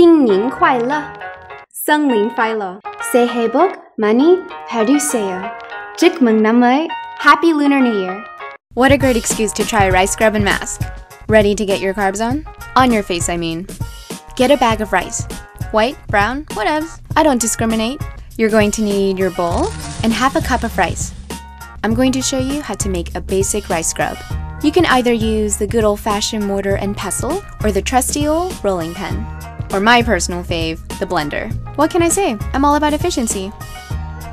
新年快乐，生年快乐，Say hey book, money, Paduseo. Jik Mung Namai, Happy Lunar New Year. What a great excuse to try a rice scrub and mask. Ready to get your carbs on? On your face, I mean. Get a bag of rice. White, brown, whatevs. I don't discriminate. You're going to need your bowl and half a cup of rice. I'm going to show you how to make a basic rice scrub. You can either use the good old-fashioned mortar and pestle or the trusty old rolling pin. Or my personal fave, the blender. What can I say? I'm all about efficiency.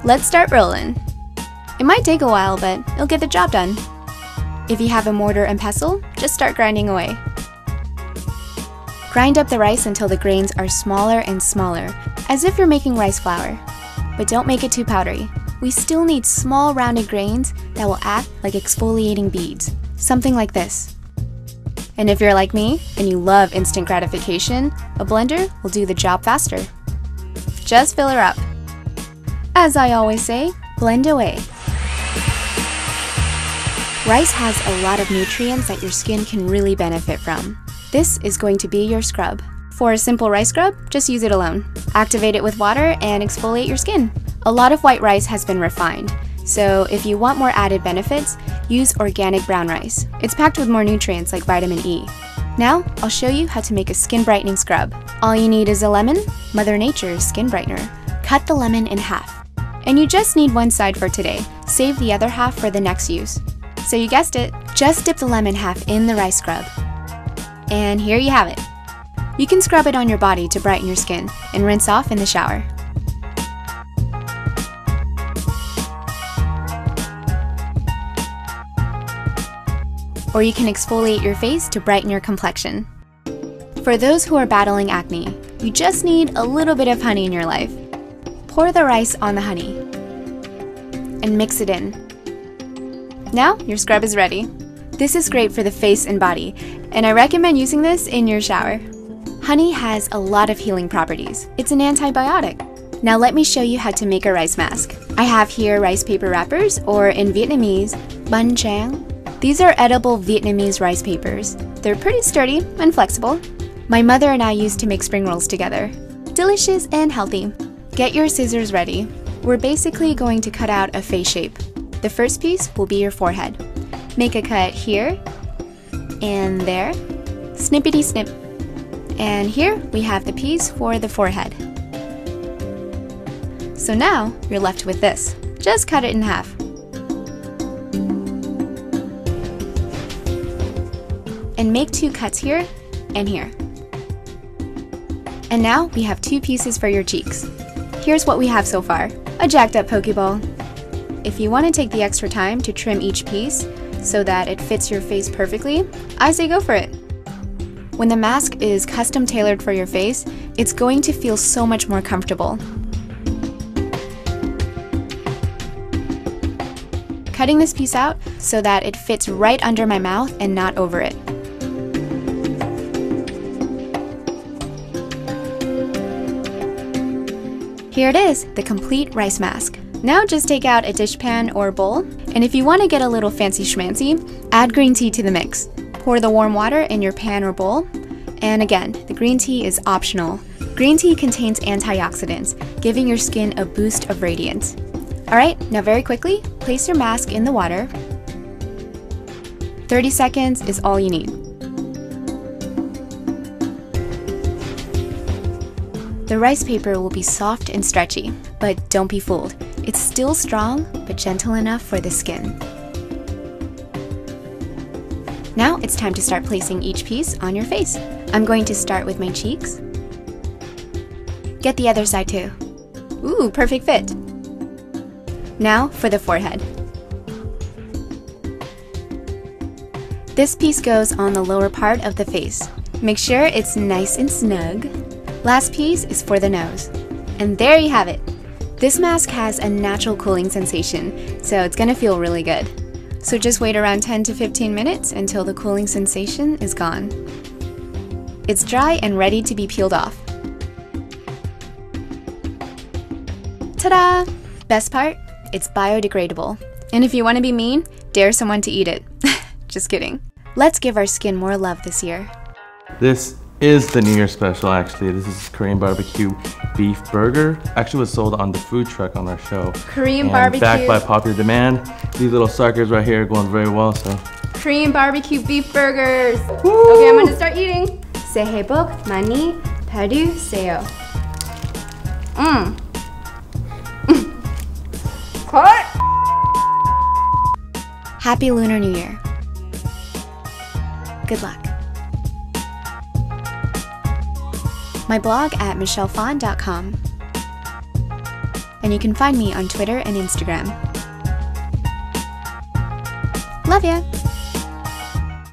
Let's start rolling. It might take a while, but it'll get the job done. If you have a mortar and pestle, just start grinding away. Grind up the rice until the grains are smaller and smaller, as if you're making rice flour. But don't make it too powdery. We still need small rounded grains that will act like exfoliating beads. Something like this. And if you're like me and you love instant gratification, a blender will do the job faster. Just fill her up. As I always say, blend away. Rice has a lot of nutrients that your skin can really benefit from. This is going to be your scrub. For a simple rice scrub, just use it alone. Activate it with water and exfoliate your skin. A lot of white rice has been refined, so if you want more added benefits, use organic brown rice. It's packed with more nutrients like vitamin E. Now, I'll show you how to make a skin brightening scrub. All you need is a lemon, Mother Nature's skin brightener. Cut the lemon in half. And you just need one side for today. Save the other half for the next use. So you guessed it, just dip the lemon half in the rice scrub. And here you have it. You can scrub it on your body to brighten your skin and rinse off in the shower. Or you can exfoliate your face to brighten your complexion. For those who are battling acne, you just need a little bit of honey in your life. Pour the rice on the honey and mix it in. Now your scrub is ready. This is great for the face and body, and I recommend using this in your shower. Honey has a lot of healing properties. It's an antibiotic. Now let me show you how to make a rice mask. I have here rice paper wrappers, or in Vietnamese, bánh tráng, these are edible Vietnamese rice papers. They're pretty sturdy and flexible. My mother and I used to make spring rolls together. Delicious and healthy. Get your scissors ready. We're basically going to cut out a face shape. The first piece will be your forehead. Make a cut here and there. Snippety snip. And here we have the piece for the forehead. So now you're left with this. Just cut it in half. And make two cuts here and here. And now we have two pieces for your cheeks. Here's what we have so far, a jacked up Pokeball. If you want to take the extra time to trim each piece so that it fits your face perfectly, I say go for it. When the mask is custom tailored for your face, it's going to feel so much more comfortable. Cutting this piece out so that it fits right under my mouth and not over it. Here it is, the complete rice mask. Now just take out a dishpan or bowl, and if you want to get a little fancy schmancy, add green tea to the mix. Pour the warm water in your pan or bowl, and again, the green tea is optional. Green tea contains antioxidants, giving your skin a boost of radiance. Alright, now very quickly, place your mask in the water. 30 seconds is all you need. The rice paper will be soft and stretchy, but don't be fooled. It's still strong, but gentle enough for the skin. Now it's time to start placing each piece on your face. I'm going to start with my cheeks. Get the other side too. Ooh, perfect fit. Now for the forehead. This piece goes on the lower part of the face. Make sure it's nice and snug Last piece is for the nose. And there you have it. This mask has a natural cooling sensation, so it's gonna feel really good. So just wait around 10 to 15 minutes until the cooling sensation is gone. It's dry and ready to be peeled off. Ta-da! Best part? It's biodegradable. And if you want to be mean, dare someone to eat it. just kidding. Let's give our skin more love this year. This is the New Year special actually. This is Korean barbecue beef burger. Actually was sold on the food truck on our show. Korean and barbecue. Backed by popular demand. These little suckers right here are going very well, so. Korean barbecue beef burgers. Okay, I'm gonna start eating. 새해 복 많이 받으세요. Mmm. Cut. Happy Lunar New Year. Good luck. My blog at michellephan.com. And you can find me on Twitter and Instagram. Love ya!